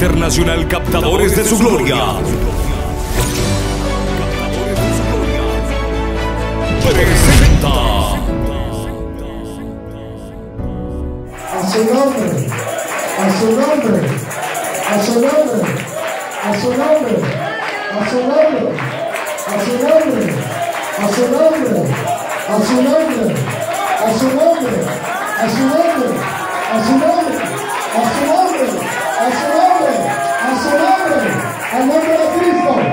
Internacional Captadores de su Gloria. Presenta. a su nombre, a su nombre, a su nombre, a su nombre, a su nombre, a su nombre, a su nombre, a su nombre, a su nombre, a su nombre, a su nombre, a su nombre, nombre, al nombre de Cristo,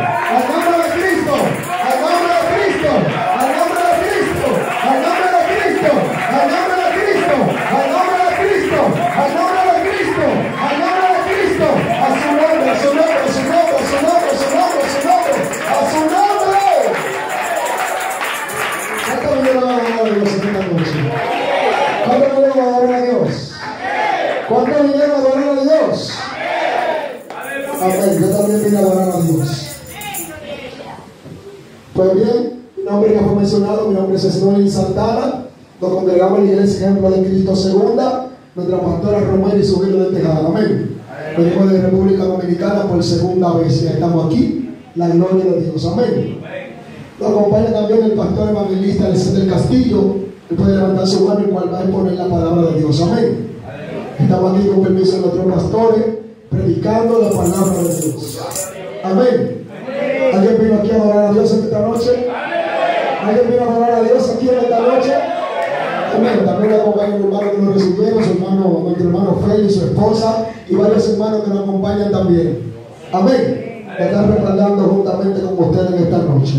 Esnoel Santana. Nos congregamos en la iglesia Ejemplo de Cristo Segunda, nuestra pastora Romero y su de Tejada. Amén. Venimos de República Dominicana por segunda vez y estamos aquí. La gloria de Dios. Amén. Nos acompaña también el pastor evangelista Alexander Castillo. Él puede levantar su mano y cual va a poner la palabra de Dios. Amén. Estamos aquí con permiso de nuestros pastores, predicando la palabra de Dios. Amén. ¿Alguien vino aquí a adorar a Dios en esta noche? ¿Alguien vino a adorar a Dios aquí en esta noche? Amén. También le acompañan los hermanos que nos recibieron, su hermano, nuestro hermano Félix, su esposa y varios hermanos que nos acompañan también. Amén. Están respaldando juntamente con ustedes en esta noche.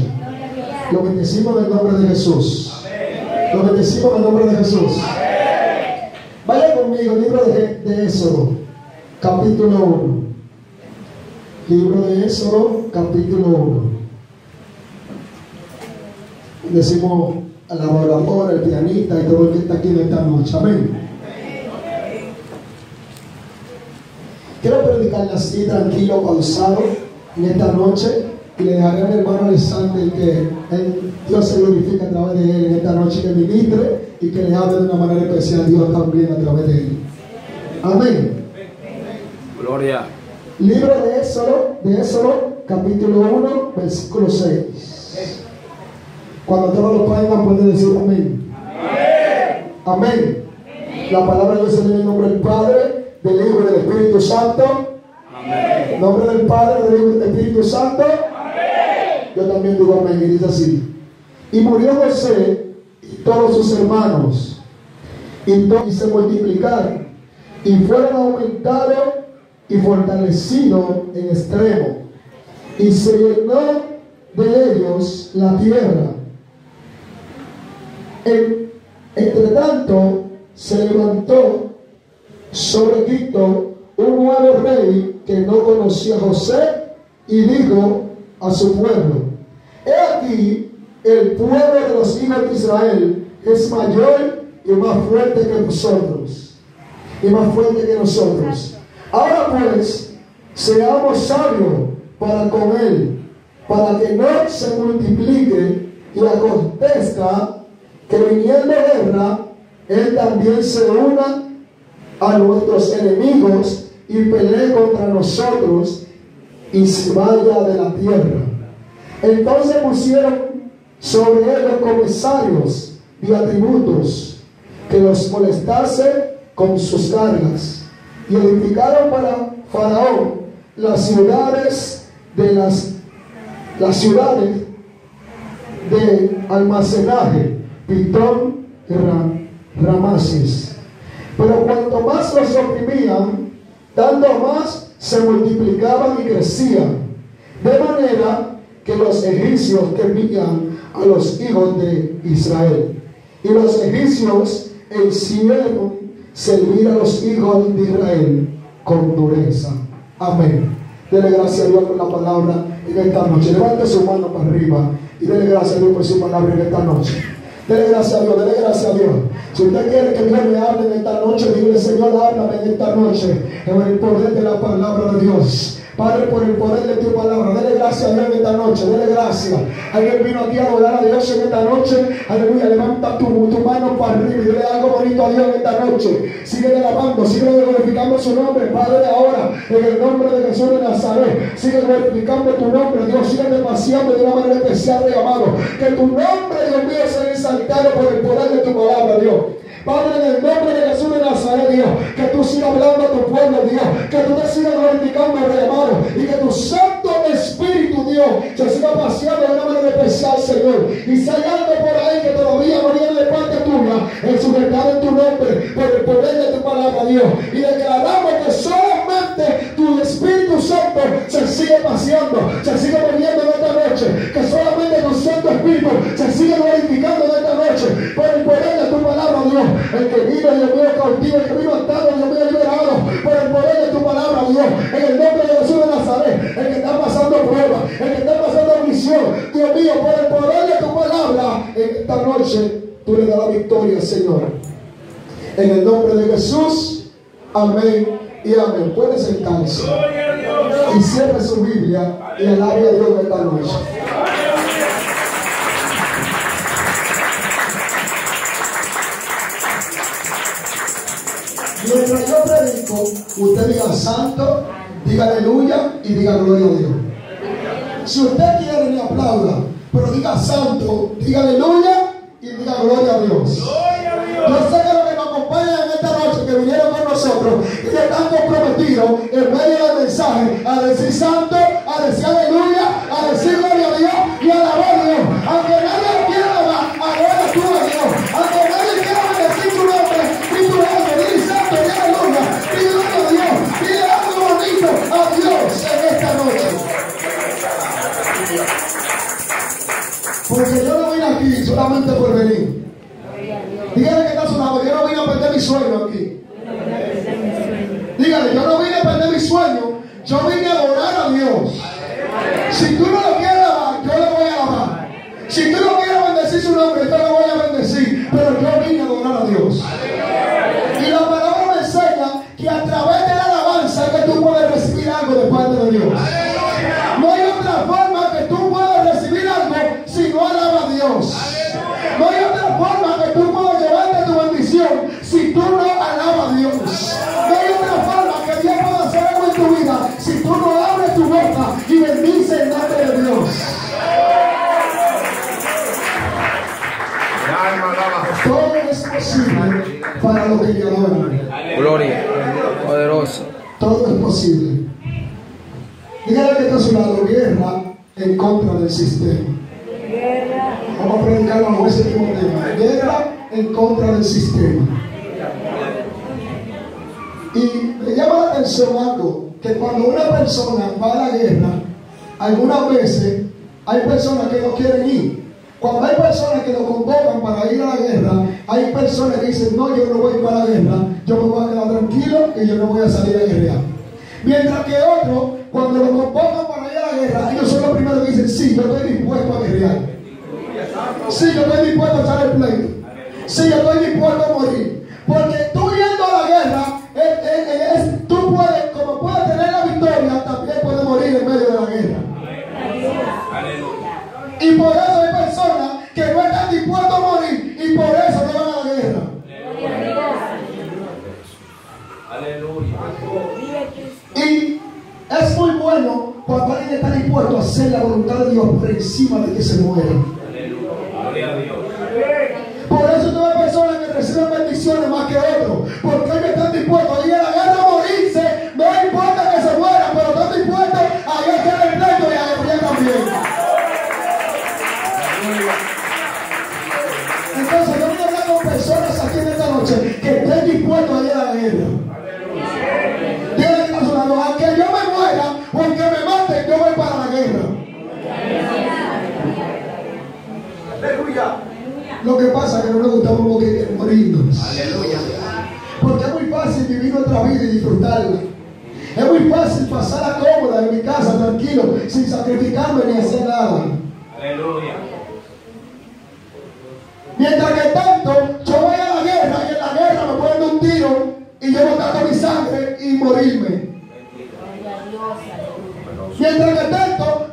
Lo bendecimos en el nombre de Jesús. Lo bendecimos en el nombre de Jesús. Vaya conmigo, libro de, de Éxodo, capítulo 1. Libro de Éxodo, capítulo 1. Decimos al adorador, el pianista y todo el que está aquí en esta noche. Amén. Quiero predicarle así, tranquilo, pausado, en esta noche. Y le dejaré a mi hermano Alexander que él- Dios se glorifique a través de él en esta noche, que ministre y que le hable de una manera especial Dios también a través de él. Amén. Gloria. Libro de Éxodo, de Éxodo, capítulo 1, versículo 6. Cuando todos lo tengan, pueden decir amén. Amén. La palabra de Dios en el nombre del Padre, del Hijo y del Espíritu Santo. Amén. En nombre del Padre, del Hijo y del Espíritu Santo. Yo también digo amén y dice así. Y murió José y todos sus hermanos y, y se multiplicaron y fueron aumentados y fortalecidos en extremo y se llenó de ellos la tierra. En- entre tanto se levantó sobre Egipto un nuevo rey que no conocía a José y dijo a su pueblo, he aquí el pueblo de los hijos de Israel es mayor y más fuerte que nosotros, y más fuerte que nosotros. Ahora pues, seamos sabios para con él, para que no se multiplique y acontezca que viniendo guerra, él también se una a nuestros enemigos y pelee contra nosotros y se vaya de la tierra. Entonces pusieron sobre él los comisarios y atributos que los molestase con sus cargas y edificaron para Faraón las ciudades de las, las ciudades de almacenaje, Pitón y Ram- Ramases. Pero cuanto más los oprimían, tanto más se multiplicaban y crecían. De manera que los egipcios temían a los hijos de Israel. Y los egipcios hicieron servir a los hijos de Israel con dureza. Amén. Dele gracias a Dios por la palabra en esta noche. Levante su mano para arriba y dele gracias a Dios por su palabra en esta noche. Dele gracias a Dios, dele gracias a Dios. Si usted quiere que Dios le hable en esta noche, dile Señor, háblame en esta noche en el poder de la palabra de Dios. Padre, por el poder de tu palabra. Dele gracias a Dios en esta noche. Dele gracias. Alguien vino aquí a adorar a Dios en esta noche. Aleluya. Levanta tu, tu mano para arriba y dile algo bonito a Dios en esta noche. Sigue alabando, sigue glorificando su nombre, Padre, ahora. En el nombre de Jesús de Nazaret. Sigue glorificando tu nombre, Dios. Sigue paseando de una manera especial, amado. Que tu nombre, Dios mío, exaltado por el poder de tu palabra, Dios. Padre, en el nombre de Jesús de Nazaret, Dios, que tú sigas hablando a tu pueblo, Dios, que tú te sigas glorificando, Rey amado, y que tu Santo Espíritu, Dios, se siga paseando de una manera especial, Señor. Y si hay algo por ahí que todavía no viene de parte tuya, en sujetado en tu nombre, por el poder de tu palabra, Dios. Y declaramos que solamente tu Espíritu Santo se sigue paseando, se sigue moviendo en esta noche, que solamente tu Santo Espíritu se sigue glorificando en esta noche, por el poder de tu palabra, Dios. El que vive, Dios mío, cautivo, el que vive atado, Dios mío, liberado, por el poder de tu palabra, Dios. En el nombre de Jesús de Nazaret, el que está pasando prueba, el que está pasando misión, Dios mío, por el poder de tu palabra, en esta noche tú le das la victoria, Señor. En el nombre de Jesús, amén y amén. Puede sentarse y cierre su Biblia y alabe a Dios esta noche. Mientras yo predico, usted diga santo, diga aleluya y diga gloria a Dios. Si usted quiere, me aplauda, pero diga santo, diga aleluya y diga gloria a Dios. Yo sé que los que nos acompañan en esta noche, que vinieron con nosotros, y que están comprometidos en medio del mensaje a decir santo, a decir aleluya, a decir gloria a Dios y a a mi sueño aquí. Dígale, yo no vine a perder mi sueño, yo vine a adorar a Dios. Si tú no lo quieres alabar, yo lo voy a alabar. Si tú no quieres bendecir su nombre, yo lo voy a bendecir. Pero yo vine a adorar a Dios. Y la palabra me enseña que a través de la alabanza que tú puedes recibir algo de parte de Dios. Posible para los que le adoran. Gloria. Poderoso. Todo es posible. Dígale que está a su lado, guerra en contra del sistema. Vamos a predicar bajo ese mismo tema. Guerra en contra del sistema. Y me llama la atención algo, que cuando una persona va a la guerra, algunas veces hay personas que no quieren ir. Cuando hay personas que lo convocan para ir a la guerra, hay personas que dicen, no, yo no voy para la guerra, yo me voy a quedar tranquilo y yo no voy a salir a guerrear. Mientras que otros, cuando lo convocan para ir a la guerra, ellos son los primeros que dicen, sí, yo estoy dispuesto a guerrear. Sí, yo estoy dispuesto a echar el pleito. Sí, yo estoy dispuesto a morir. Porque tú yendo a la guerra, es- es- es- tú puedes, como puedes tener la victoria, también puedes morir en medio de la guerra. Y por eso y por eso no van a la guerra. Y es muy bueno cuando alguien está dispuesto a hacer la voluntad de Dios por encima de que se muera. Por eso tú ves personas que reciben bendiciones más que otros. Porque ellos están dispuestos a ir a la guerra Lo que pasa es que no nos gustamos morir- morirnos. Porque es muy fácil vivir nuestra vida y disfrutarla. Es muy fácil pasarla cómoda en mi casa, tranquilo, sin sacrificarme ni hacer nada. Mientras que tanto, yo voy a la guerra y en la guerra me ponen un tiro y yo botar mi sangre y morirme. me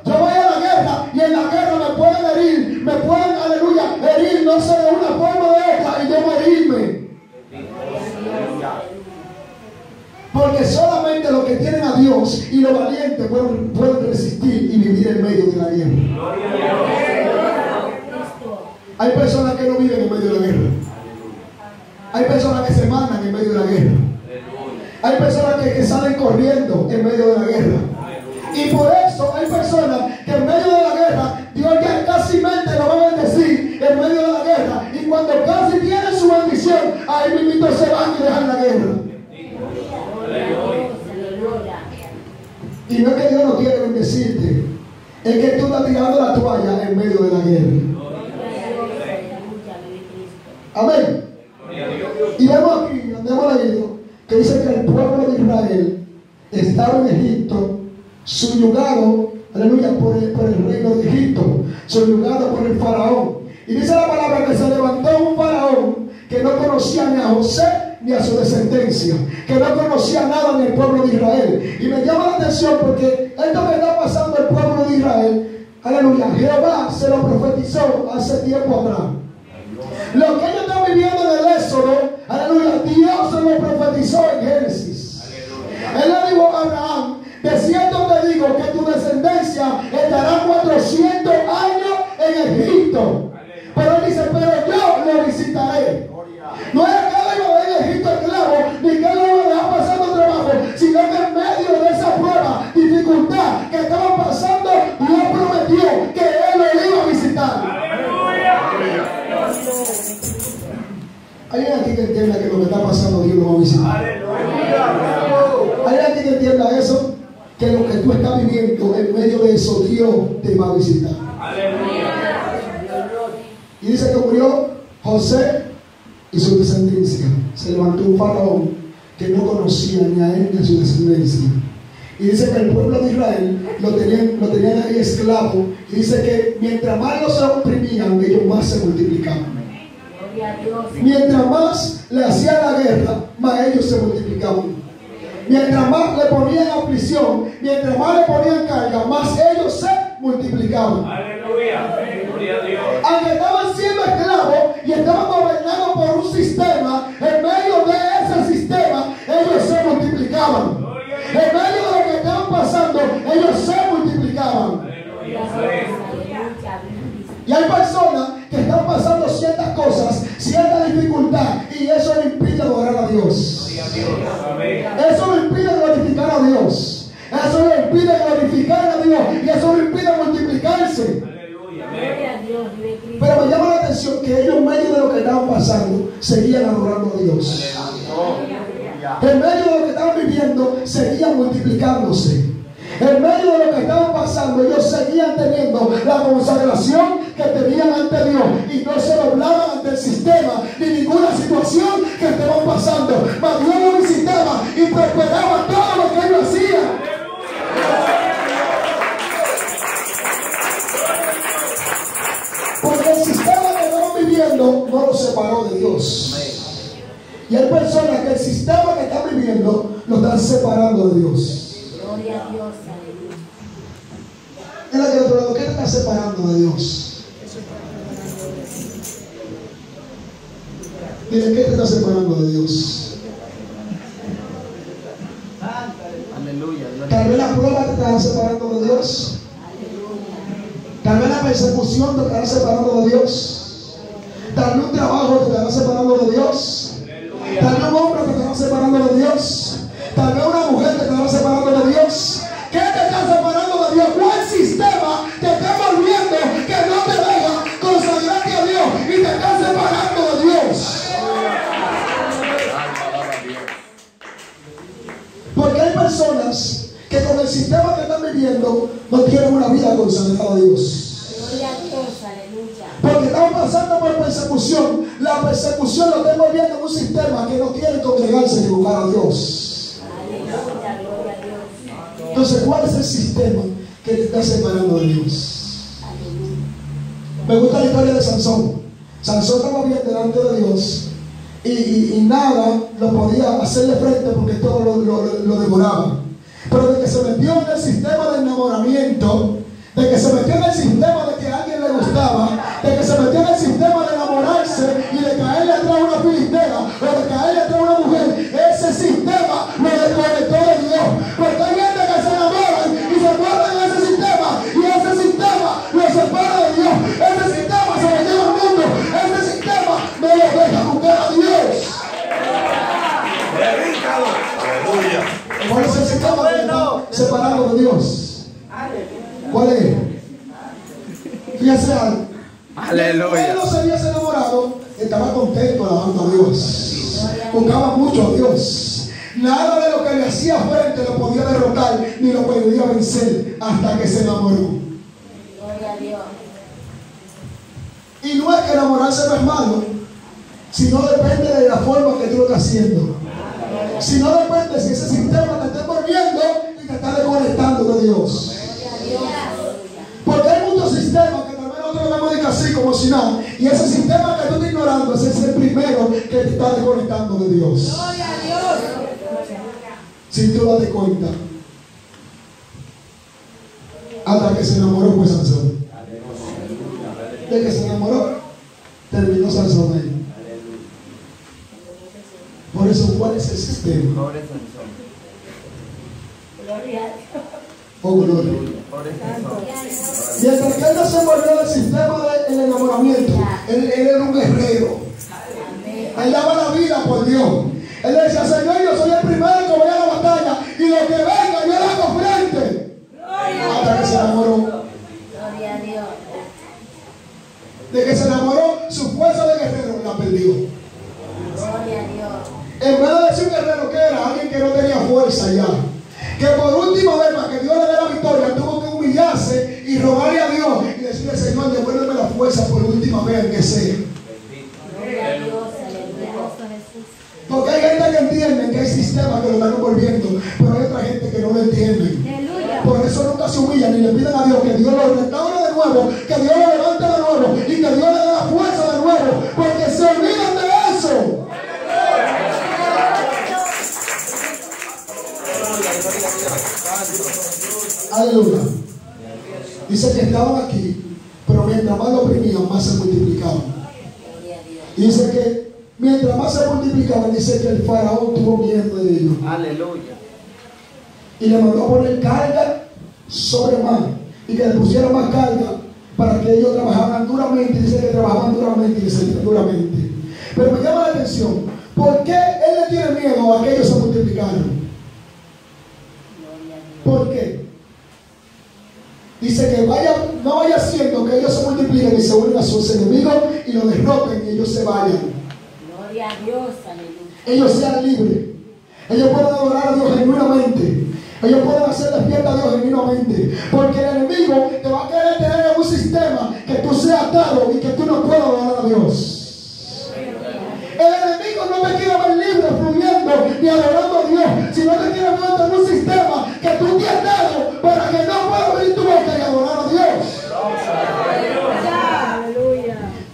herir, no sé, una forma de otra y yo morirme. Porque solamente los que tienen a Dios y los valientes pueden, pueden resistir y vivir en medio de la guerra. Hay personas que no viven en medio de la guerra. Hay personas que se mandan en medio de la guerra. Hay personas que, que salen corriendo en medio de la guerra. Y por eso hay personas que en es que tú estás tirando la toalla en medio de la guerra. Amén. Y vemos aquí, donde hemos leído, que dice que el pueblo de Israel estaba en Egipto, subyugado, aleluya, por el, por el reino de Egipto, subyugado por el faraón. Y dice la palabra que se levantó un faraón que no conocía ni a José ni a su descendencia, que no conocía nada ni el pueblo de Israel. Y me llama la atención porque esto que está pasando el pueblo de Israel, aleluya, Jehová se lo profetizó hace tiempo atrás. Lo que ellos están viviendo en el Éxodo, aleluya, Dios se lo profetizó en Génesis. Él le dijo a Abraham, de cierto te digo que tu descendencia estará 400 años en Egipto. Pero él dice, pero yo lo visitaré. No es que a ver Egipto esclavo, ni que Hay alguien que entienda que lo que está pasando Dios lo va a visitar. Hay alguien que entienda eso, que lo que tú estás viviendo en medio de eso, Dios te va a visitar. Y dice que murió José y su descendencia. Se levantó un faraón que no conocía ni a él ni a su descendencia. Y dice que el pueblo de Israel lo tenían, lo tenían ahí esclavo. Y dice que mientras más los oprimían, ellos más se multiplicaban. Mientras más le hacían la guerra, más ellos se multiplicaban. Mientras más le ponían aflicción, mientras más le ponían carga, más ellos se multiplicaban. Aunque estaban siendo esclavos y estaban gobernados por un sistema, en medio de ese sistema, ellos se multiplicaban. En medio de lo que estaban pasando, ellos se multiplicaban. Y hay personas que están pasando ciertas cosas, cierta dificultad, y eso le impide adorar a Dios. Eso le impide glorificar a Dios. Eso le impide glorificar a Dios. Y eso le impide multiplicarse. Pero me llama la atención que ellos en medio de lo que estaban pasando, seguían adorando a Dios. En medio de lo que estaban viviendo, seguían multiplicándose. En medio de lo que estaban pasando, ellos seguían teniendo la consagración que tenían ante Dios y no se doblaban ante el sistema ni ninguna situación que estaban pasando. Mas Dios lo visitaba y prosperaba todo lo que ellos hacían. Porque el sistema que estaban viviendo no los separó de Dios. Y hay personas que el sistema que están viviendo lo están separando de Dios. Gloria a Dios. ¿Qué te está separando de Dios? Dile, ¿qué te está separando de Dios? Aleluya. Tal vez la prueba te estará separando de Dios. Tal vez la persecución te estará separando de Dios. Tal vez un trabajo te estará separando de Dios. Tal vez sistema que están viviendo no tienen una vida consagrada a Dios. Gloria a Dios, aleluya. Porque están pasando por persecución. La persecución lo está envolviendo en un sistema que no quiere congregarse ni buscar a Dios. Aleluya, gloria a Dios. Entonces, ¿cuál es el sistema que te está separando de Dios? Me gusta la historia de Sansón. Sansón estaba bien delante de Dios y, y- y nada lo podía hacerle frente porque todo lo, lo- lo devoraba. Pero de que se metió en el sistema de enamoramiento, de que se metió en el sistema de que a alguien le gustaba, de que se metió en el sistema de enamorarse y de caerle atrás a una filistera o de caerle atrás Dios. ¿Cuál es? Fíjese algo. Aleluya. Él no se hubiese enamorado, estaba contento alabando a Dios. Buscaba mucho a Dios. Nada de lo que le hacía frente lo podía derrotar ni lo podía vencer hasta que se enamoró. Gloria a Dios. Y no es que enamorarse no es malo, sino depende de la forma que tú lo estás haciendo. Si no depende si ese sistema y te está desconectando de Dios. Porque hay muchos sistemas que tal vez nosotros lo vemos de que así como si nada. Y ese sistema que tú estás ignorando ese es el primero que te está desconectando de Dios. Si tú date cuenta. Hasta que se enamoró pues Sansón. De que se enamoró, terminó Sansón ahí. Por eso, ¿cuál es el sistema? Gloria a Dios. Oh, gloria. Mientras que él no se envolvió del sistema del enamoramiento, él, él era un guerrero. Él daba la vida por Dios. Él decía, Señor, yo soy el primero que voy a la batalla y lo que venga yo le hago frente. Hasta que se enamoró. Gloria a Dios. De que se enamoró, su fuerza de guerrero la perdió. Gloria a Dios. En vez de decir un guerrero que era alguien que no tenía fuerza ya. Que por última vez, para que Dios le dé la victoria, tuvo que humillarse y rogarle a Dios y decirle, Señor, devuélveme la fuerza por última vez que sea. Porque hay gente que entiende que hay sistemas que lo están envolviendo, pero hay otra gente que no lo entiende. Por eso nunca se humillan ni le piden a Dios que Dios lo restaure de nuevo, que Dios lo levante de nuevo y que Dios le dé la fuerza de nuevo, porque se olvidan de Aleluya. Dice que estaban aquí, pero mientras más lo oprimían, más se multiplicaban. Y dice que mientras más se multiplicaban, dice que el faraón tuvo miedo de ellos. Aleluya. Y le mandó a poner carga sobre más. Y que le pusieran más carga para que ellos trabajaran duramente. Dice que trabajaban duramente y se duramente. Pero me llama la atención, ¿por qué él le tiene miedo a que ellos se multiplicaran? ¿Por qué? Dice que vaya, no vaya haciendo que ellos se multipliquen y se unen a sus enemigos y lo derroten y ellos se vayan. Gloria a Dios. Aleluya. ellos sean libres. Ellos pueden adorar a Dios genuinamente. Ellos pueden hacerle fiesta a Dios genuinamente. Porque el enemigo te va a querer tener en un sistema que tú seas atado y que tú no puedas adorar a Dios. El enemigo no te quiere ver libre, fluyendo ni adorando Dios, sino te quiere ver en un sistema que tú te has dado para que no puedas abrir tu boca y adorar a Dios.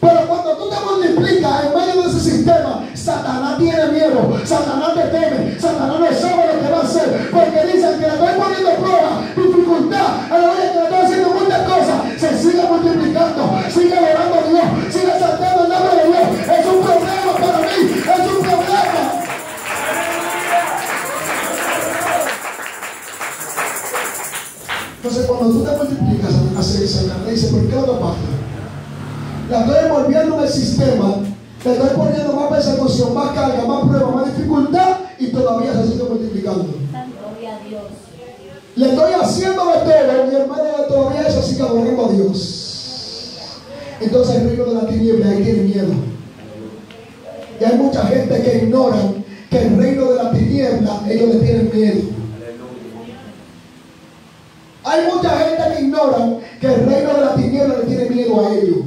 Pero cuando tú te multiplicas en medio de ese sistema, Satanás tiene miedo, Satanás te teme, Satanás no sabe lo que va a hacer, porque dicen que le estoy poniendo prueba, dificultad, a la vez que le estoy haciendo muchas cosas, se sigue multiplicando, sigue adorando a Dios, sigue saltando el nombre de Dios. Es un problema para mí, es un problema. Entonces cuando tú te multiplicas, se Satanás dice, ¿por qué lo pasa? La estoy envolviendo en el sistema, le estoy poniendo más persecución, más carga, más prueba, más dificultad y todavía se sigue multiplicando. Gloria a Dios. Le estoy haciendo de todo medio de todavía eso sigue adorando a Dios. Entonces el reino de la tiniebla ahí tiene miedo. Y hay mucha gente que ignoran que el reino de la tiniebla ellos le tienen miedo. Hay mucha gente que ignora que el reino de la tiniebla le tiene miedo a ellos.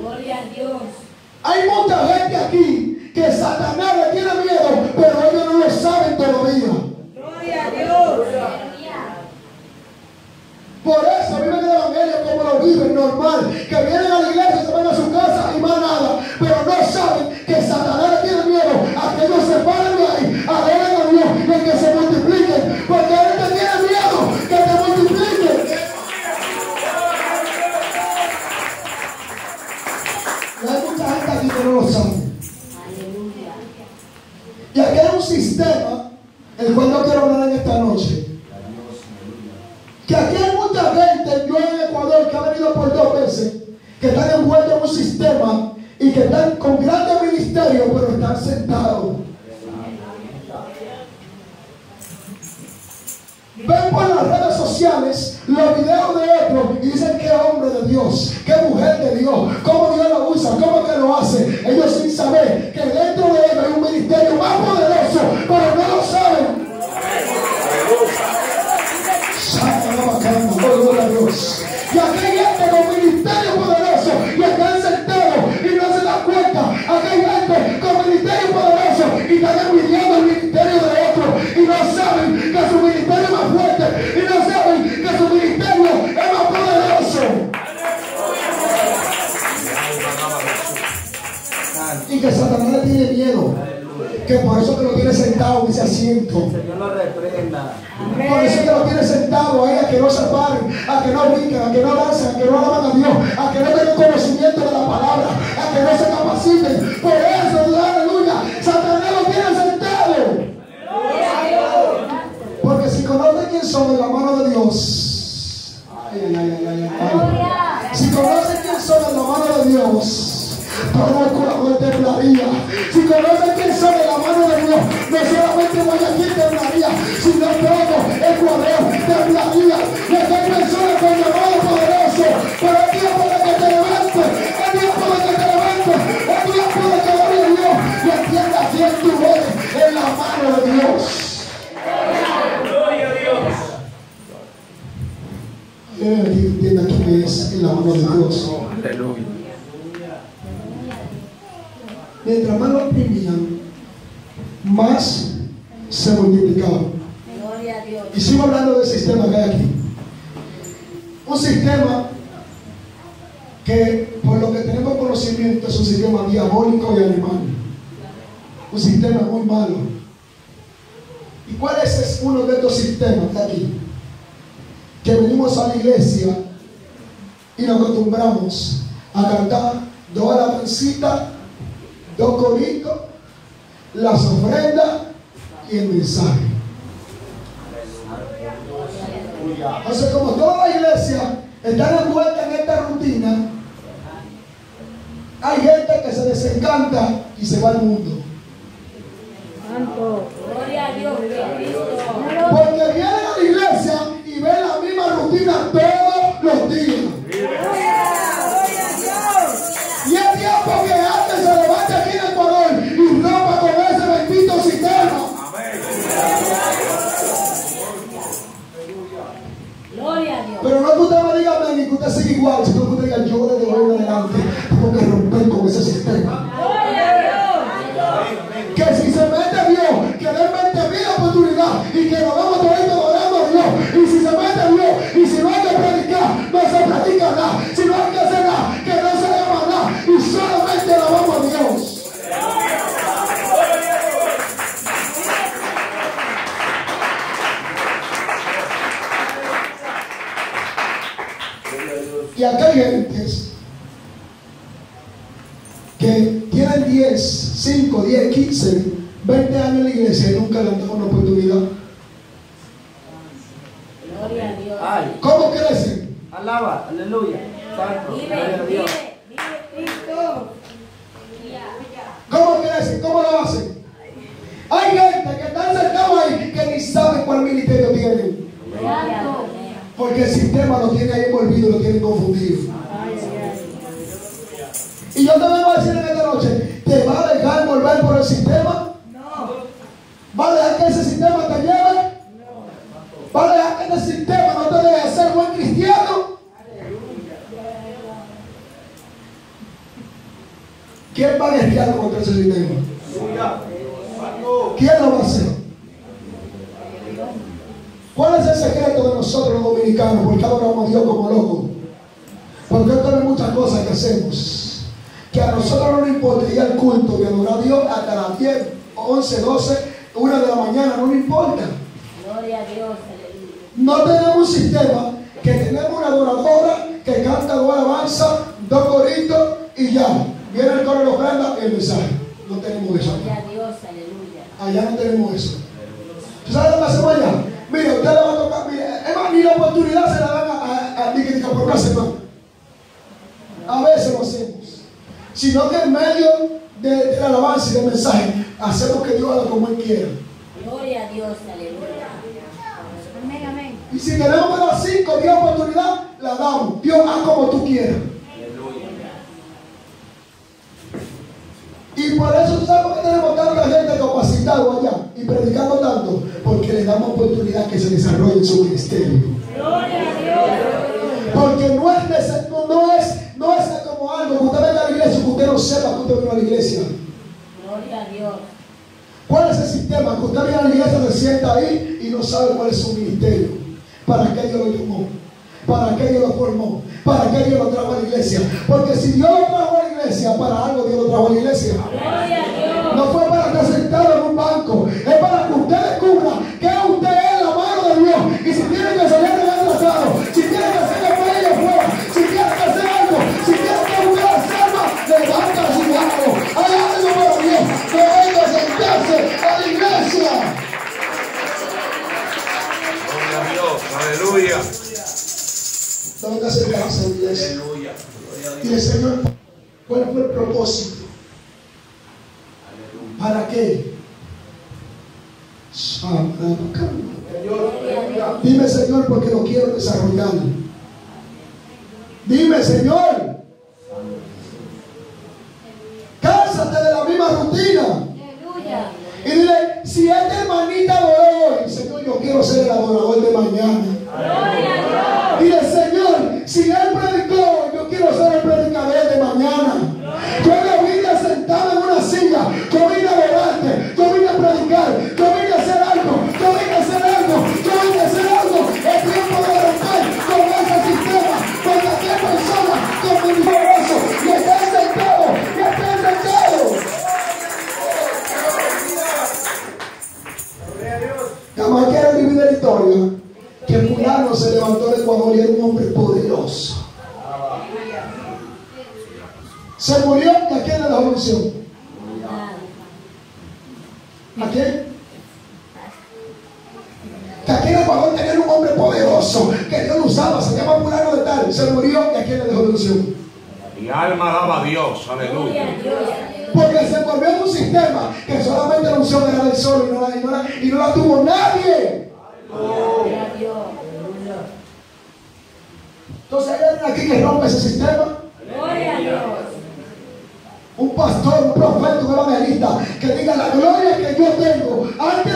Gloria a Dios. Hay mucha gente aquí que Satanás le tiene miedo, pero ellos no lo saben todavía. Por eso viven el evangelio como lo viven, normal. Que vienen a la iglesia, se van a su casa y más nada. Pero no saben que Satanás le tiene miedo a que ellos se paren de ahí, adoren a Dios y que se aquí que no lo sabe. Aleluya. Y aquí hay un sistema, el cual yo quiero hablar en esta noche. Que aquí hay mucha gente, yo en Ecuador, que ha venido por dos veces, que están envueltos en un sistema y que están con grandes ministerios, pero están sentados. Ven por las redes sociales los videos de otros y dicen qué hombre de Dios, qué mujer de Dios, cómo Mientras más lo oprimían, más se multiplicaban. Gloria a Dios. Y sigo hablando del sistema que hay aquí. Un sistema que, por lo que tenemos conocimiento, es un sistema diabólico y animal. Un sistema muy malo. ¿Y cuál es es uno de estos sistemas de aquí? Que venimos a la iglesia y nos acostumbramos a cantar dos alabancitas, dos coritos, las ofrendas y el mensaje. Entonces, como toda la iglesia está envuelta en esta rutina, hay gente que se desencanta y se va al mundo. Gloria a Dios. Porque vienen a la iglesia y ven la misma rutina todos los días. Y que 5, 10, 15, 20 años en la iglesia y nunca le han dado una oportunidad. Gloria a Dios. Ay, ¿Cómo crecen? alaba, aleluya. Santo, Vive, gloria a vive, Dios. vive Cristo. ¿Cómo crecen? ¿Cómo lo hacen? Hay gente que están sentados ahí que ni saben cuál ministerio Dios. Porque el sistema lo tiene ahí envolvido, lo tiene confundido. Y yo te vengo a decir en esta noche, ¿te va a dejar envolver por el sistema? No. ¿Va a dejar que ese sistema te lleve? ¿Va a dejar que ese sistema no te deje ser buen cristiano? ¿Quién va a guerrear contra ese sistema? ¿Quién lo va a hacer? ¿Cuál es el secreto de nosotros los dominicanos? ¿Por qué adoramos a Dios como locos? Porque hay muchas cosas que hacemos. Que a nosotros no nos importa ir al culto y adorar a Dios hasta las 10, 11, 12, 1 de la mañana, no nos importa. Gloria a Dios. No tenemos un sistema que tenemos una adoradora que canta dos alabanzas, dos coritos y ya. Viene el coro de ofrenda y el mensaje. No tenemos eso. Gloria a Dios. Aleluya. Allá no tenemos eso. ¿Tú sabes lo que hacemos allá? Mira, usted le va a tocar, mira, es más, ni la oportunidad se la dan a, a, a, ni que- ni que por una semana. A veces lo hacemos. Sino que en medio de, de la alabanza y del mensaje, hacemos que Dios haga como Él quiera. Gloria a Dios. Aleluya. Amén, amén. Y si tenemos que dar cinco, diez oportunidad, la damos. Dios, haz como tú quieras. Y por eso sabes por qué tenemos tanta gente capacitada allá y predicando tanto, porque le damos oportunidad que se desarrolle en su ministerio. Porque no es, nece- no, no es, no es como algo que usted venga a la iglesia y que usted no sepa que usted vino a la iglesia. Gloria a Dios. ¿Cuál es el sistema? Que usted viene a la iglesia, se sienta ahí y no sabe cuál es su ministerio. ¿Para qué Dios lo llamó? ¿Para qué Dios lo formó? ¿Para qué Dios lo trajo a la iglesia? Porque si Dios lo trajo a la iglesia, para algo Dios lo trajo a la iglesia. Gloria a Dios. Un pastor, un profeta, un evangelista que diga la gloria que yo tengo antes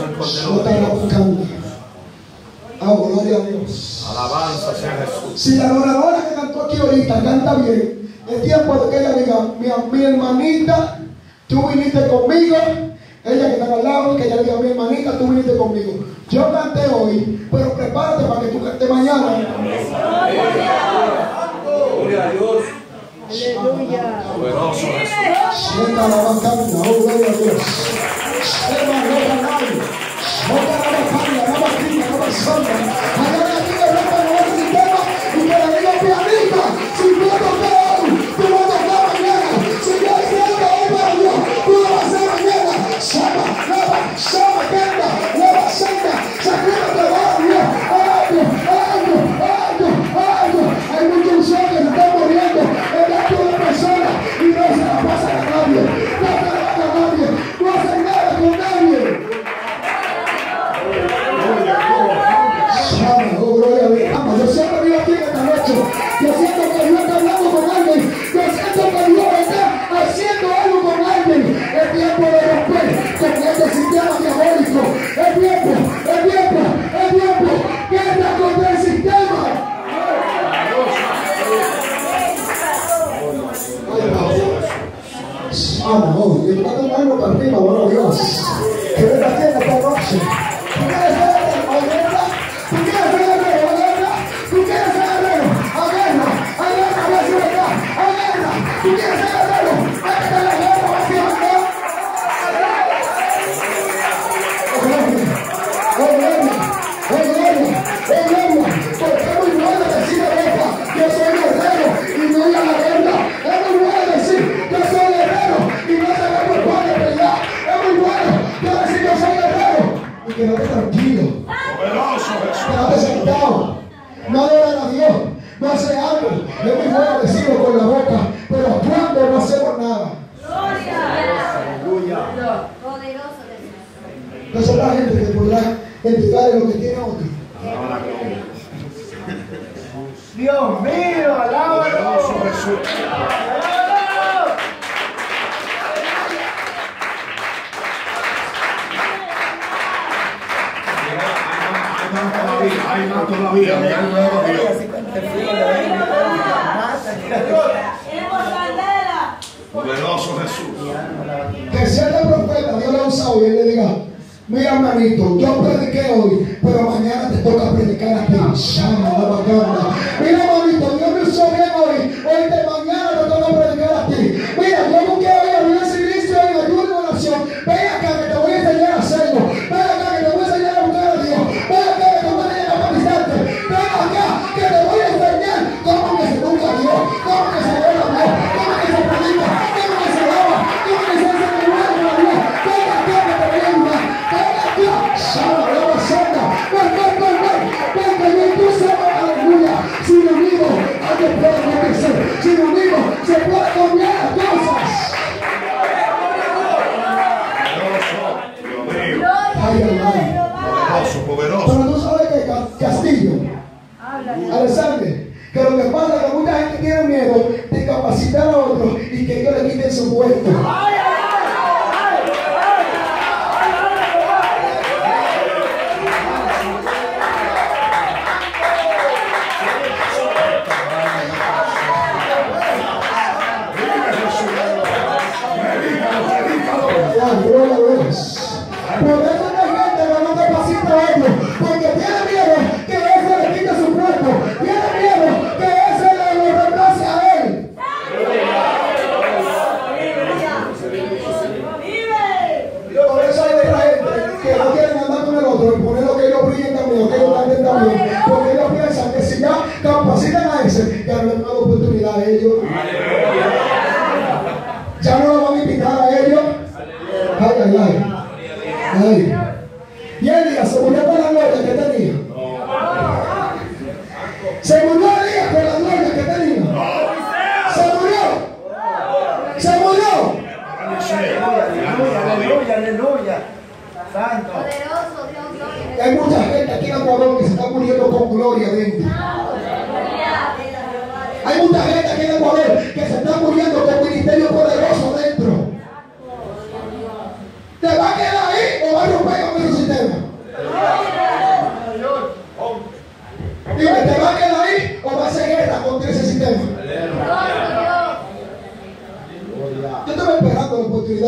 El Cordero de Dios. Oh, gloria a Dios. Alabanza sea Jesús. Si la adoradora que cantó aquí ahorita canta bien, es tiempo de que ella diga, mi, mi hermanita, tú viniste conmigo. Ella que está al lado, que ella diga, mi hermanita, tú viniste conmigo. Yo canté hoy, pero prepárate para que tú cantes mañana. Gloria a Dios. Poderoso Jesús. Sienta la bacana, oh gloria a Dios. Sema, no canal. Boca la bacana, la bacana, la bacana.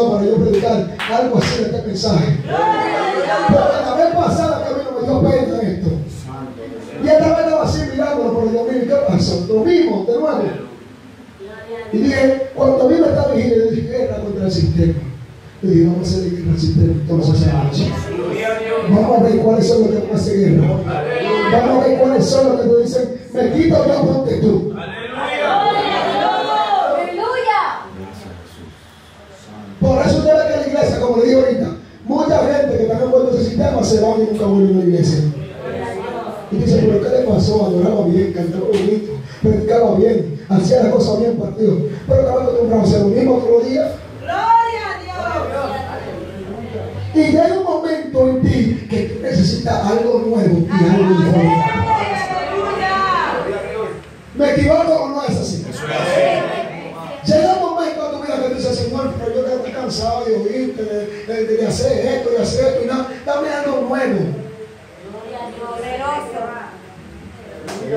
para yo predicar algo así de este mensaje. Porque la vez pasada que vino me dio pena esto. Y esta vez estaba así mirándolo, pero yo mire, ¿qué pasó? Lo mismo, de nuevo. Y dije, cuando vino esta vigilia, yo dije, guerra contra el sistema. Y dije, vamos a hacer guerra al sistema todos los años. Vamos a ver cuáles son los que van a hacer guerra. Vamos a ver cuáles son los que te dicen, me quito yo ponte tú. como le digo ahorita, mucha gente que está envuelta en ese sistema se va y nunca vuelve a una iglesia. Y dice, pero ¿qué le pasó? Adoraba bien, cantaba bonito, predicaba bien, hacía las cosas bien partido. Pero acabando de un se mismo otro día. ¡Gloria a Dios! Y llega un momento en ti que tú necesitas algo nuevo y algo nuevo. Me equivoco cansado de oírte, de, hacer esto, de hacer esto y nada. Dame algo nuevo.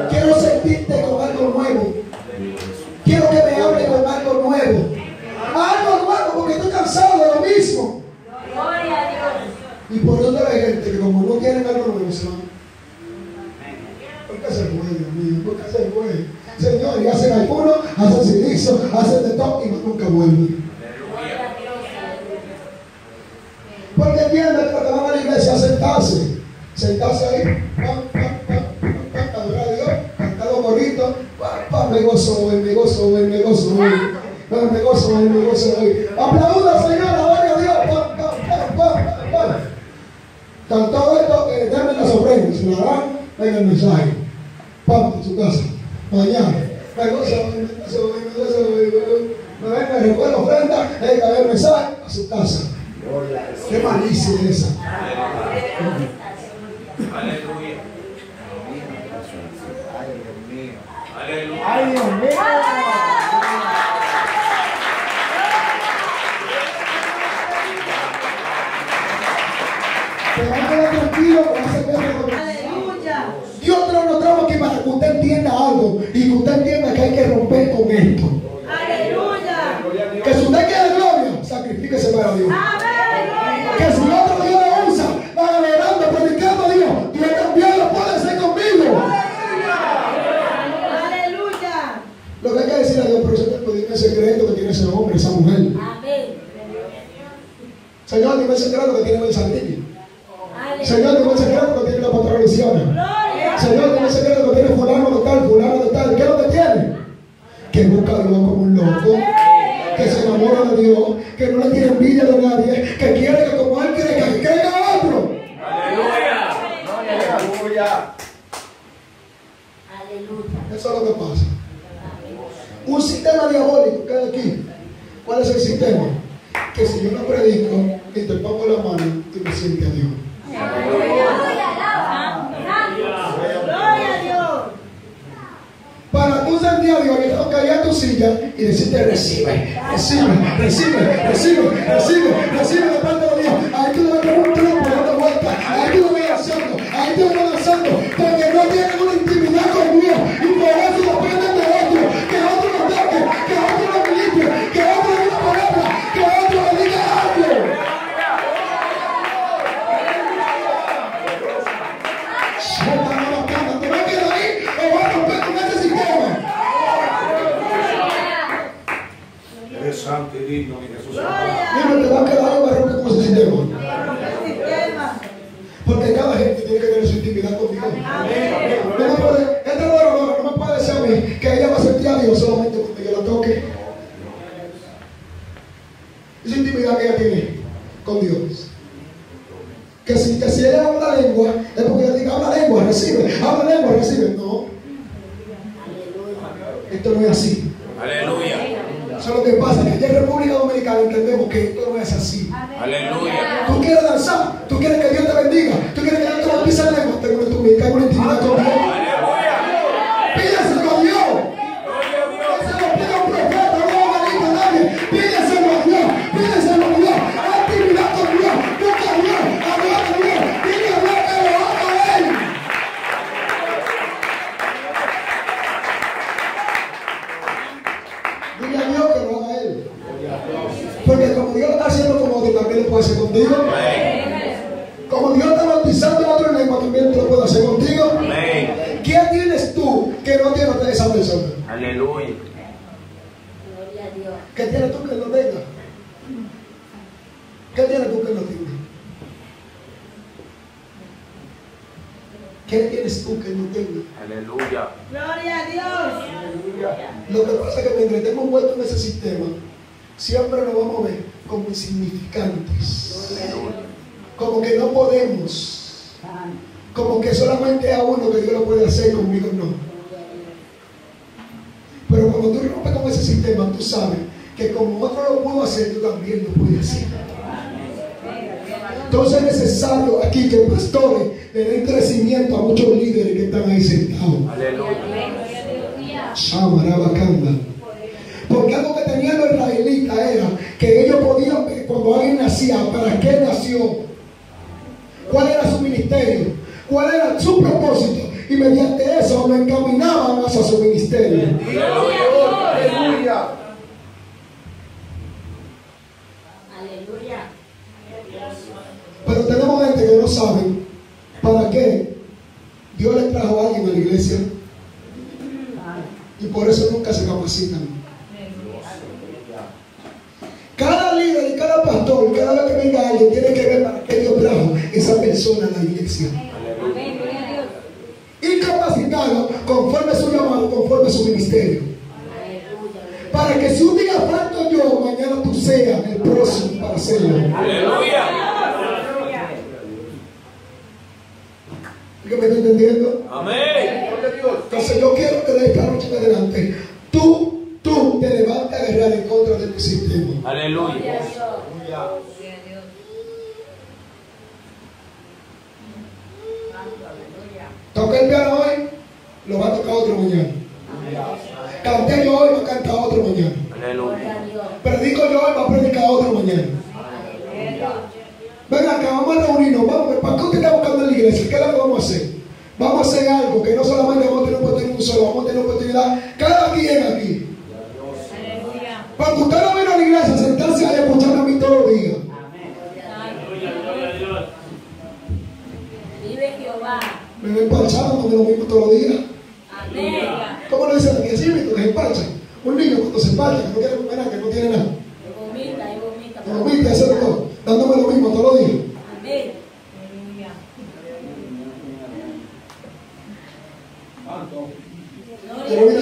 Quiero sentirte con algo nuevo. Quiero que me hable con algo nuevo. Algo nuevo porque estoy cansado de lo mismo. Gloria a Dios. Y por donde hay gente que como no quieren algo nuevo, se van. ¿Por qué se fue, Dios mío? ¿Por se fue? Señor, y hacen algunos, hacen silicio, hacen de todo y nunca vuelven. Porque entienden que que van a la iglesia a sentarse. Sentarse ahí, pam, pam, pam, pam, pam, adorar a Dios, cantar los gorritos, pam, pam, me gozo hoy, me gozo hoy, me gozo hoy. Me gozo hoy, me gozo hoy. Aplauda, Señor, gloria a Dios, pam, pam, pam, pam, pam, todo esto, eh, denme las ofrendas, la en el mensaje. Pam, en su casa. Mañana. Me gozo hoy, me gozo hoy, me gozo. Me ven, me recoge la ofrenda, eh, que el mensaje a su casa. Qué malicia es esa. Aleluya. Ay, Dios mío. Aleluya. Ay, Dios mío. Te va a quedar tranquilo con ese. Aleluya. Dios te lo mostramos aquí para que usted entienda algo y que usted entienda que hay que romper con esto. Aleluya. Que si usted quiere gloria, sacrifíquese para Dios. El secreto que tiene ese hombre, esa mujer. Amén. Señor, dime el secreto que tiene el. Aleluya. Señor, dime el secreto que tiene la patrona Luciana. Gloria. Señor, dime el secreto que tiene fulano de tal, fulano de tal. ¿Qué es lo que tiene? Que busca a Dios como un loco. Que se enamora de Dios. Que no le tiene envidia de nadie. Que quiere que como él crezca, que crezca otro. Aleluya. Aleluya. Aleluya. Eso es lo que pasa. Un sistema diabólico que hay aquí. ¿Cuál es el sistema? Que si yo no predico y te pongo la mano, tú me sientes a Dios. Para tú sentir a Dios, que ir a tu silla y decirte recibe, recibe, recibe, recibe, recibe, recibe de parte de Dios. Ahí tú a poner un trompo dando vuelta, ahí tú lo vas lanzando, ahí tú lo vas digno, mi Jesús. Dime, te va a quedar ahí o vas a romper con ese sistema. Porque algo que tenían los israelitas era que ellos podían ver cuando alguien nacía, ¿para qué nació? ¿Cuál era su ministerio? ¿Cuál era su propósito? Y mediante eso lo encaminaban hacia su ministerio. Aleluya. Aleluya. Pero tenemos gente que no saben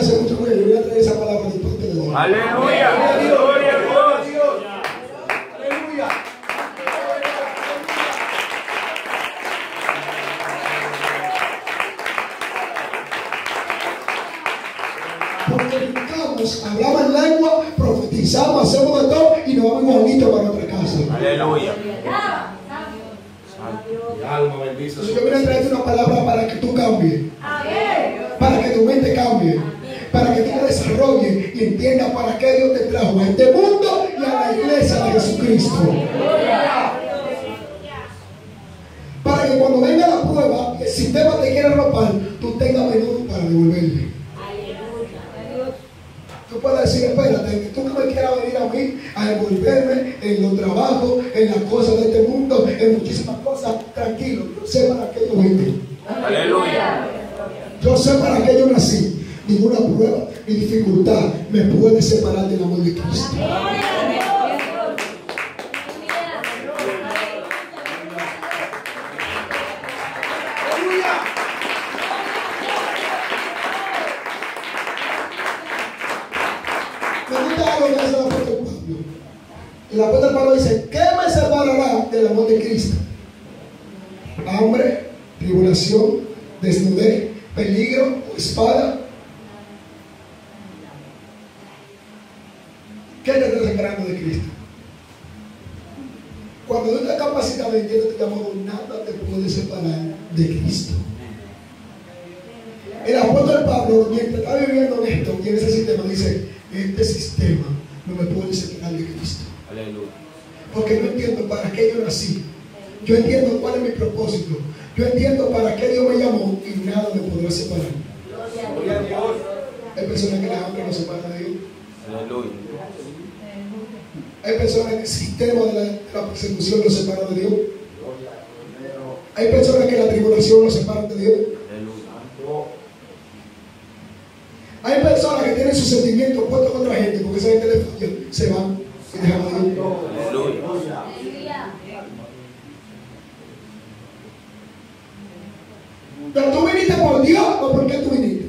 Hacer mucho ruido, yo vine a traer esa palabra de parte de Dios. Aleluya. Gloria a Dios. Aleluya. Porque brincamos, hablamos en lengua, profetizamos, hacemos de todo y nos vamos igualito para nuestra casa. Aleluya. Mi alma bendice yo vine a traerte una palabra para que tú cambies, para que tu mente cambie, y entiendas para qué Dios te trajo a este mundo y a la iglesia de Jesucristo. Para que cuando venga la prueba, el sistema te quiera ropar, tú tengas menudo para devolverle. Aleluya. Tú puedes decir, espérate, que tú no me quieras venir a mí a envolverme en los trabajos, en las cosas de este mundo, en muchísimas cosas. Tranquilo, yo sé para qué yo vine. Aleluya. Yo sé para qué yo nací. Ninguna prueba ni dificultad me puede separar del amor de Cristo. Personas que la hambre nos separa de Dios. Aleluya. Hay personas que el sistema de la, de la persecución nos separa de Dios. Hay personas que la tribulación nos separa de Dios. Hay personas que tienen sus sentimientos puestos contra gente porque esa gente le falla, se van y dejan a Dios. Aleluya. Pero tú viniste por Dios o por qué tú viniste.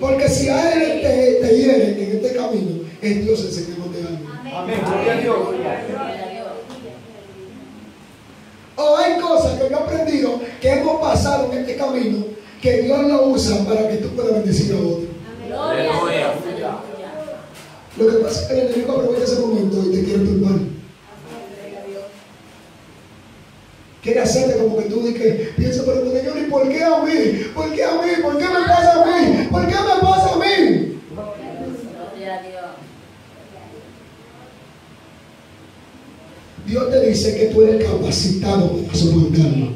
Porque si a él te, te hiere en este camino, es Dios el Señor de alma. Amén. Gloria a Dios. O hay cosas que yo he aprendido que hemos pasado en este camino que Dios lo usa para que tú puedas bendecir a otros. Aleluya. Lo que pasa es que el enemigo aprovecha ese momento y te quiere turbar. Quiere hacerte como que tú dices, piensa, pero Señor, ¿y por qué a mí? ¿Por qué a mí? ¿Por qué me pasa a mí? ¿Por qué a mí? Gloria a Dios. Dios te dice que tú eres capacitado para soportarlo.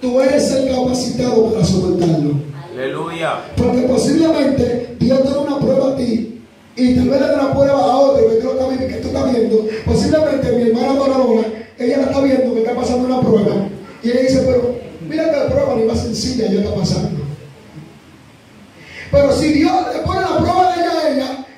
Tú eres el capacitado para soportarlo. Aleluya. Porque posiblemente Dios te da una prueba a ti y tal vez le da una prueba a otro que, que, a mí, que tú estás viendo. Posiblemente mi hermana adoradora ella la está viendo que está pasando una prueba. Y ella dice, pero mira que la prueba ni más sencilla ya está pasando. Pero si Dios le pone la prueba de ella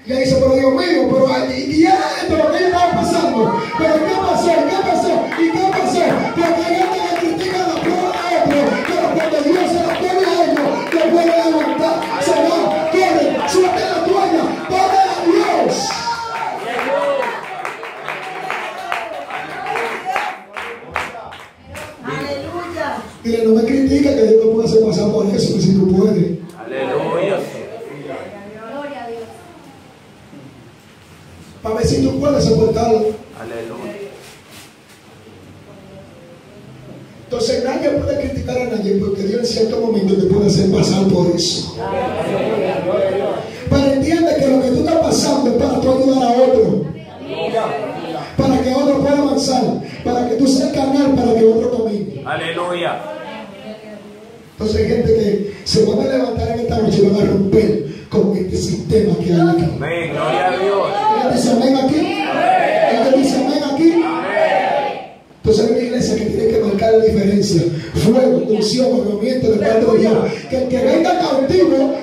ella, ella dice, pero Dios mío, pero y, y era esto lo que ella estaba pasando. Pero ¿qué pasó? ¿Qué pasó? ¿Y qué pasó? Porque hay gente que critica la prueba a otro, pero cuando Dios se la pone a ellos, lo puede levantar. Se va, quiere, suelte la toalla, ponle a Dios. Aleluya. Dile, no me critica que Dios me puede hacer pasar por eso, que si tú puedes. Aleluya. Gloria a Dios. Para ver si tú puedes soportarlo. Aleluya. Entonces nadie puede criticar a nadie porque Dios en cierto momento te puede hacer pasar por eso. Pero entiende que lo que tú estás pasando es para tú ayudar a otro. Para que otro pueda avanzar. Para que tú seas canal para que otro camine. Aleluya. Entonces hay gente que se van a levantar en esta noche y van a romper con este sistema que hay aquí. Amén. Gloria a Dios. Venga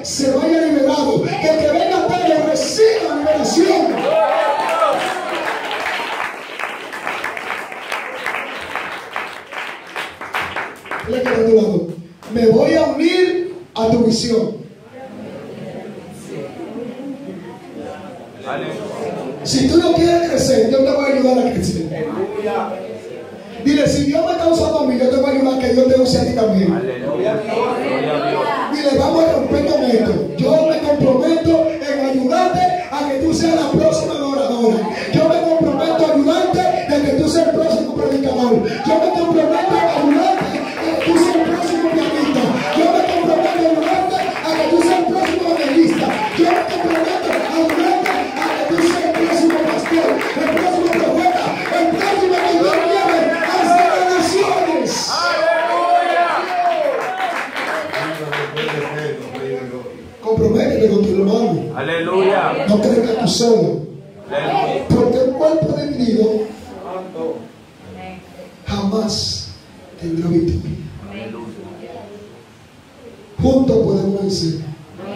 Juntos podemos vencer.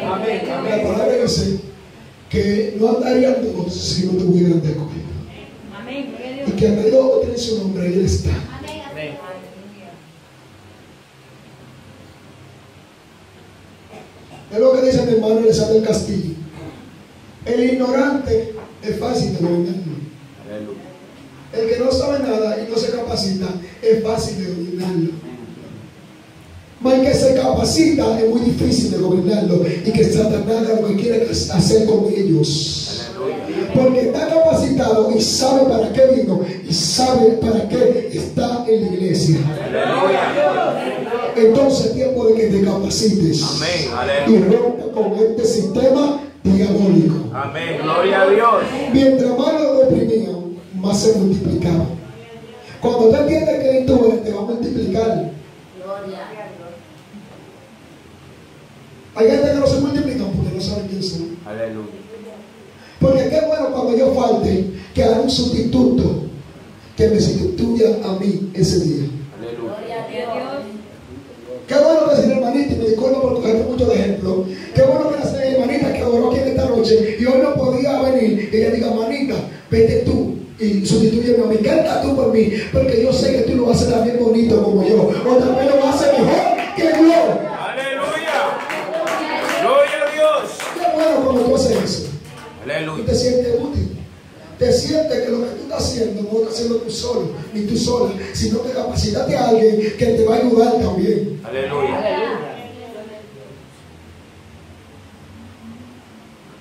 La palabra dice que no andarían dos si no tuvieran de comer. Amén. Y que a medio tiene su nombre, Él está. Amén. Es lo que dice mi hermano Elizabeth Castillo. El ignorante es fácil de dominarlo. El que no sabe nada y no se capacita es fácil de dominarlo. Mas que se capacita es muy difícil de gobernarlo y que Satanás lo que quiere hacer con ellos. Porque está capacitado y sabe para qué vino y sabe para qué está en la iglesia. Entonces es tiempo de que te capacites y rompa con este sistema diabólico. Amén. Gloria a Dios. Mientras más lo deprimían, más se multiplicaba. Cuando tú entiendes que eres, te va a multiplicar. Hay gente que no se multiplican porque no saben quién son. Aleluya. Porque qué bueno cuando yo falte que haya un sustituto que me sustituya a mí ese día. Aleluya. Gloria a Dios. Qué bueno decir hermanita, y me disculpo por cogerte mucho de ejemplo. Qué bueno que la hermanita que adoró aquí en esta noche y hoy no podía venir. Y ella diga, manita, vete tú y sustituyeme a mí. Canta tú por mí, porque yo sé que tú lo haces también bonito como yo. O también lo haces mejor que yo. Tú Aleluya. te sientes útil. Te sientes que lo que tú estás haciendo no lo estás haciendo tú solo, ni tú sola, sino que capacitaste a alguien que te va a ayudar también. Aleluya.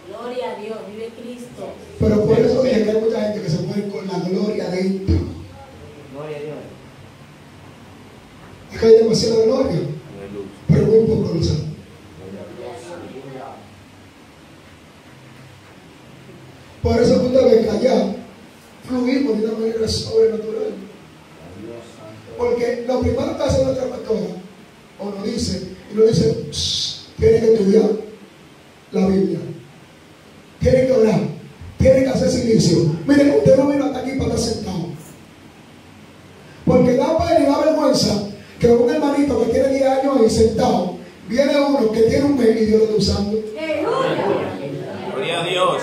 Gloria a Dios. Vive Cristo. Pero por eso dije que hay mucha gente que se muere con la gloria dentro. Es que hay demasiada gloria, Aleluya. pero muy poco lo saben. Por eso que usted ve que allá fluimos de una manera sobrenatural. Porque lo primero que hace nuestra pastora, o nos dice, y nos dice, "Shh, tiene que estudiar la Biblia, tiene que orar, tiene que hacer silencio. Miren, usted no vino hasta aquí para estar sentado. vergüenza que un hermanito que tiene 10 años ahí sentado, viene uno que tiene un mes y Dios lo usando a Dios.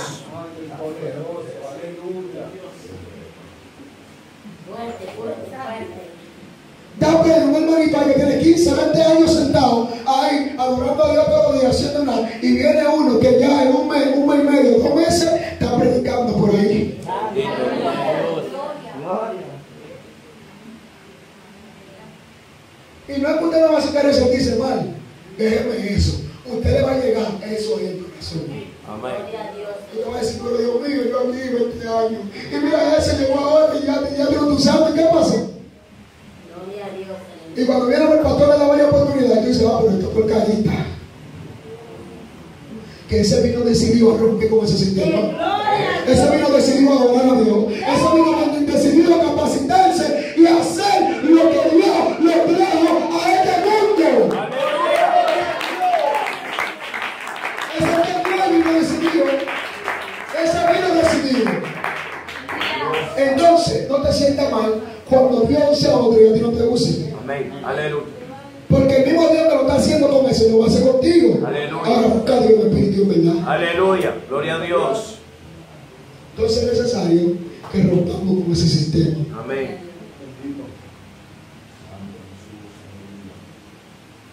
Fuerte, fuerte, fuerte. Da pena un hermanito ahí que tiene 15, 20 años sentado ahí adorando a Dios todos los días, haciendo nada, y viene uno que ya en un mes, un mes y medio, dos meses, está predicando por ahí. Y no es que usted no va a sacar eso sentirse mal. Déjeme eso. Usted le va a llegar eso en el corazón. Amén. Gloria a Dios. Y le va a decir, pero Dios mío, yo viví 20 años. Y mira, él se llegó ahora y ya, ya tú sabes qué pasa. Gloria a Dios. Y cuando viene el pastor le da varias oportunidades, dices, ah, pero esto es por carita. Que ese vino decidido a romper con ese sistema. Ese vino decidido a adorar a Dios. Ese vino decidido a capacitarse y hacer lo que Dios le trajo a este mundo. Ese vino decidido. Ese vino decidido. Entonces, no te sientas mal cuando Dios use a otro y a ti no te use. Amén. Aleluya. Porque el mismo Dios que lo está haciendo con eso lo va a hacer contigo. Aleluya. Ahora busca a Dios en espíritu verdad. Aleluya. Gloria a Dios. Entonces es necesario que rompamos con ese sistema. Amén.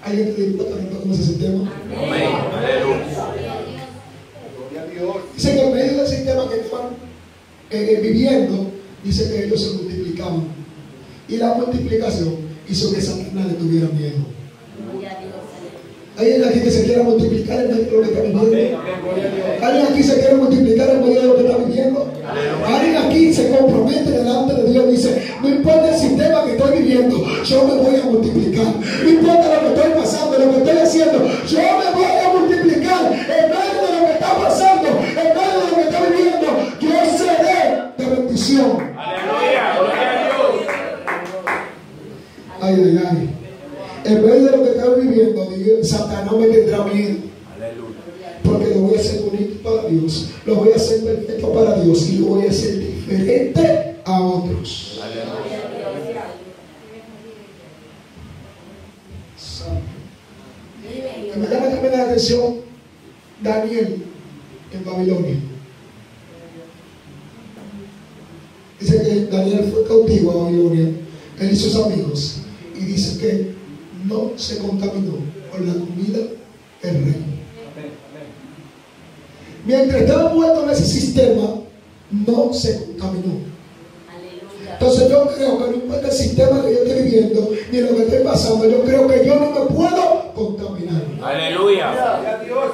¿Alguien te importa romper con ese sistema? Amén. Aleluya. Gloria a Dios. Dice que en medio del sistema que estaban eh, viviendo, dice que ellos se multiplicaban. Y la multiplicación hizo que Satanás le tuviera miedo. Hay alguien aquí que se quiera multiplicar en medio de lo que está viviendo. Alguien aquí se quiere multiplicar en medio de lo que está viviendo. Alguien aquí se compromete delante de Dios y dice, no importa el sistema que estoy viviendo, yo me voy a multiplicar. No importa lo que estoy pasando, lo que estoy haciendo, yo me voy a lo voy a hacer perfecto para Dios y lo voy a hacer diferente a otros. Y me llama también la atención Daniel en Babilonia. Dice que Daniel fue cautivo a Babilonia, él y sus amigos, y dice que no se contaminó con la comida del rey. Amén. Amén. Mientras estaba muerto en ese sistema, no se contaminó. Aleluya. Entonces yo creo que no importa el sistema que yo estoy viviendo, ni lo que estoy pasando, yo creo que yo no me puedo contaminar. Aleluya. Gloria a Dios.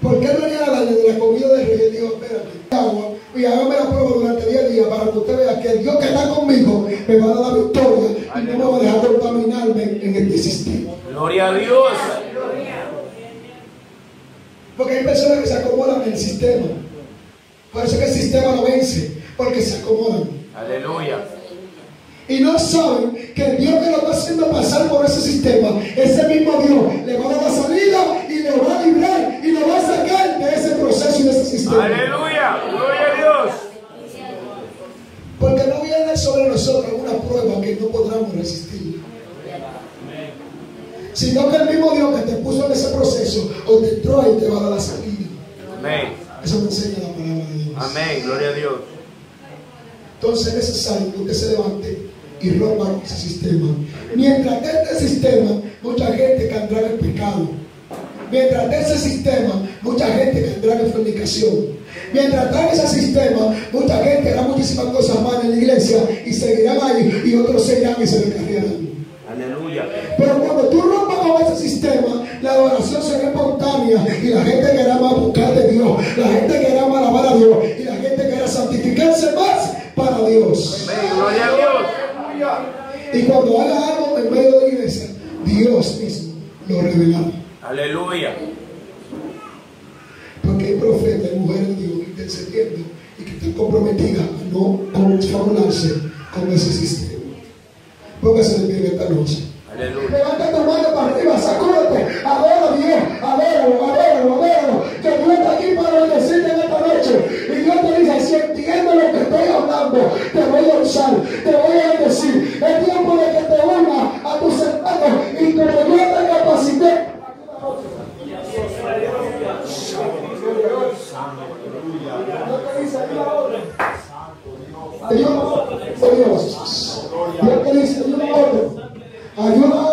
¿Por qué no llega la de la comida del rey? Él dijo, espérate, agua, y hágame la prueba durante 10 días para que usted vea que el Dios que está conmigo me va a dar la victoria y no me va a dejar contaminarme en este sistema. Gloria a Dios. Porque hay personas que se acomodan en el sistema. Por eso que el sistema lo vence, porque se acomodan. Aleluya. Y no saben que el Dios que lo está haciendo pasar por ese sistema, ese mismo Dios le va a Entonces es necesario que usted se levante y rompa ese sistema. Mientras esté este sistema, mucha gente caerá en el pecado. Mientras esté ese sistema, mucha gente caerá en fornicación. Mientras esté en ese sistema, mucha gente hará muchísimas cosas malas en la iglesia y seguirán ahí y otros se irán y se descarriarán. Aleluya. Pero cuando tú rompas con ese sistema, la adoración será espontánea y la gente querrá más buscar de Dios, la gente querrá más alabar a Dios y la gente querrá santificarse más para Dios. Gloria a Dios. Y cuando haga algo en medio de la iglesia, Dios mismo lo revelará. Aleluya. Porque hay profetas y mujeres de Dios intercediendo y que están comprometidas a no confabularse con ese sistema. Póngase de pie esta noche. Aleluya. Levanta tu mano para arriba, sacúdete. Adora a Dios, adóralo, adóralo. Que Dios está aquí para bendecirte en esta noche. Y Dios te dice, si entiendes lo que estoy hablando, te voy a usar, te voy a bendecir. Es tiempo de que te unas a tus hermanos y como yo te capacité. Dios, Dios, Dios te dice una orden. Ayol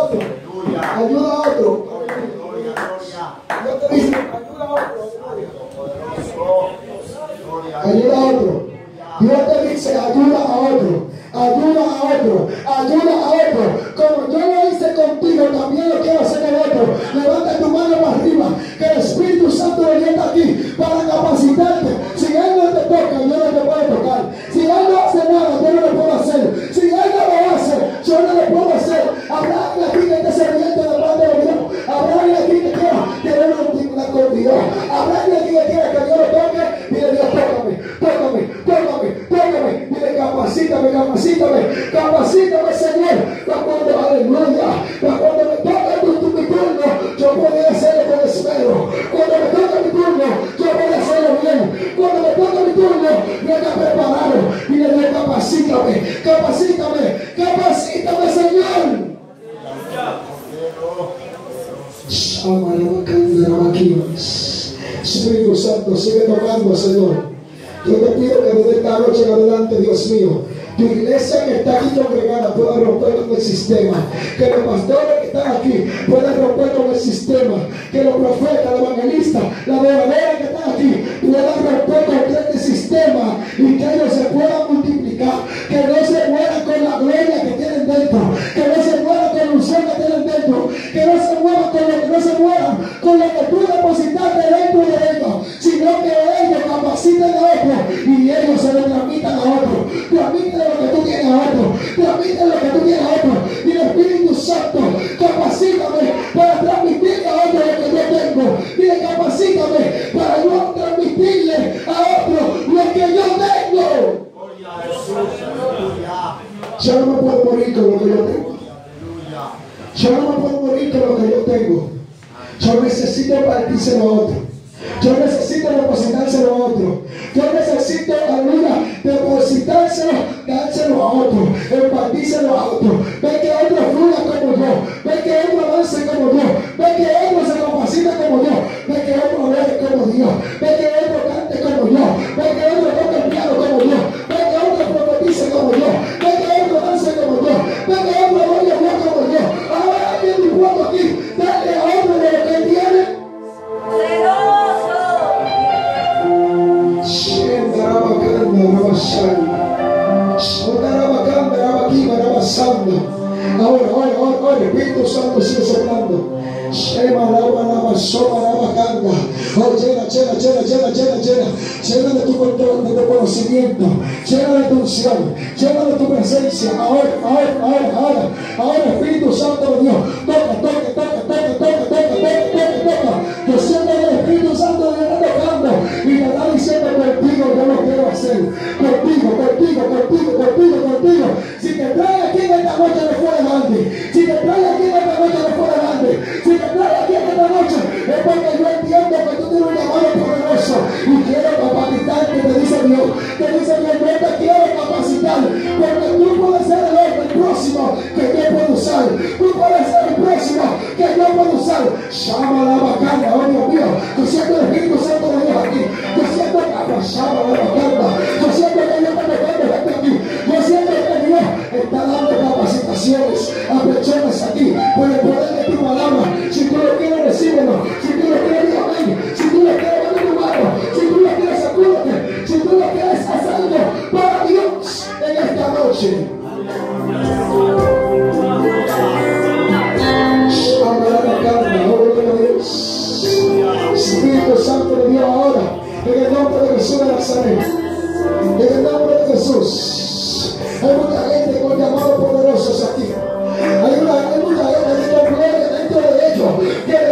Then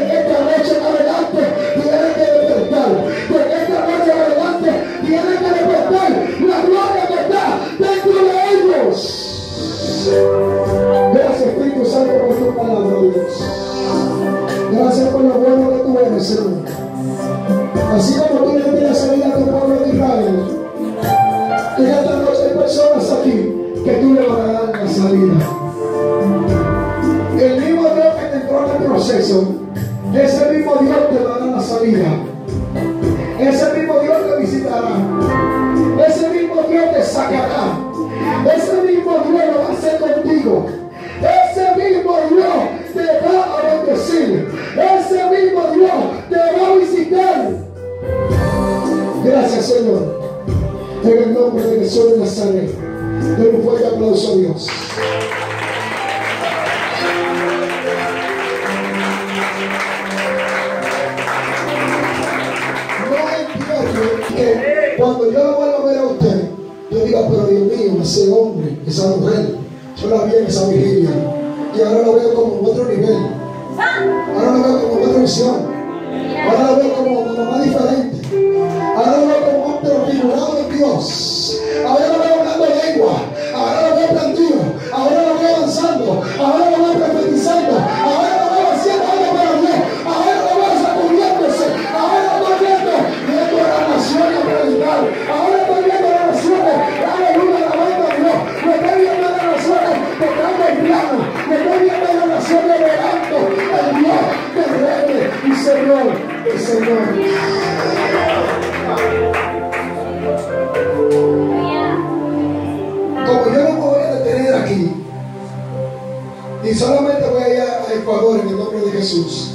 en el nombre de Jesús.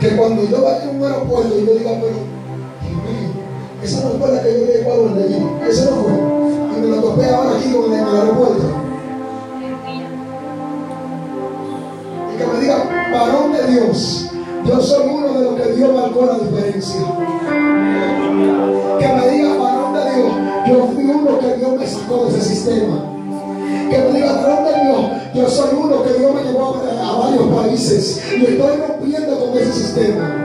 Que cuando yo vaya a un aeropuerto, y yo diga, pero, esa no fue la que yo le llevaba a allí. Esa no fue. Y me la topé ahora aquí con en el aeropuerto. Y que me diga, varón de Dios, yo soy uno de los que Dios marcó la diferencia. Que me diga, varón de Dios, yo fui uno que Dios me sacó de ese sistema. Que me diga, varón de Dios, yo soy uno que Dios me llevó a, a varios países y estoy rompiendo con ese sistema.